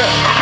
Yeah.